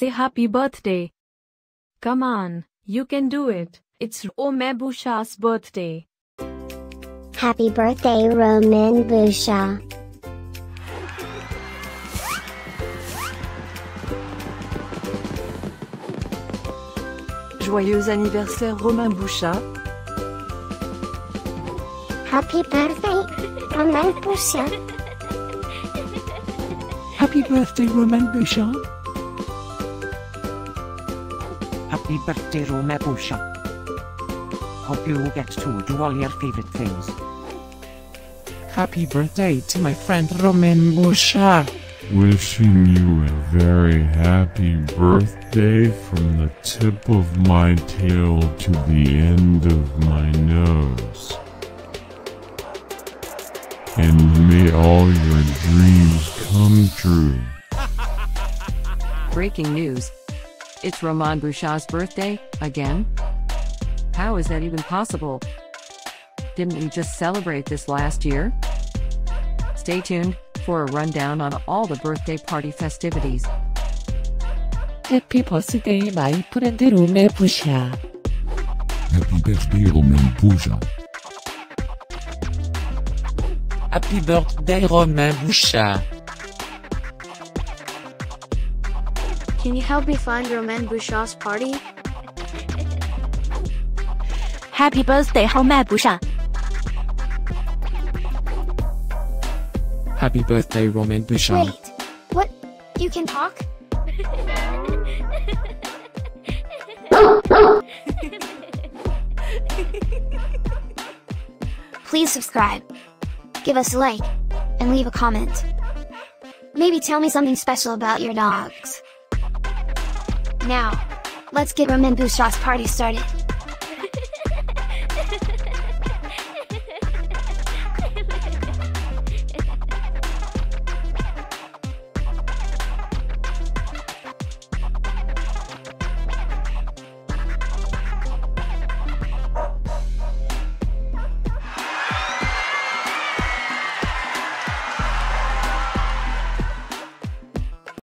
say happy birthday. Come on, you can do it. It's Romain Bouchat's birthday. Happy birthday Romain Bouchat. Joyeux anniversaire Romain Bouchat. Happy birthday Romain Bouchat. Happy birthday, Romain Bouchat. Happy birthday, Romain Bouchat. Hope you get to do all your favorite things. Happy birthday to my friend Romain Bouchat. Wishing you a very happy birthday from the tip of my tail to the end of my nose. And may all your dreams come true. Breaking news. It's Romain Bouchat's birthday, again? How is that even possible? Didn't we just celebrate this last year? Stay tuned for a rundown on all the birthday party festivities. Happy birthday, my friend Romain Bouchat. Happy birthday, Romain Bouchat. Happy birthday, Romain Bouchat. Can you help me find Romain Bouchat's party? Happy birthday, Romain Bouchat. Happy birthday, Romain Bouchat. Wait, what? You can talk? Please subscribe, give us a like, and leave a comment. Maybe tell me something special about your dogs. Now, let's get Romain Bouchat's party started.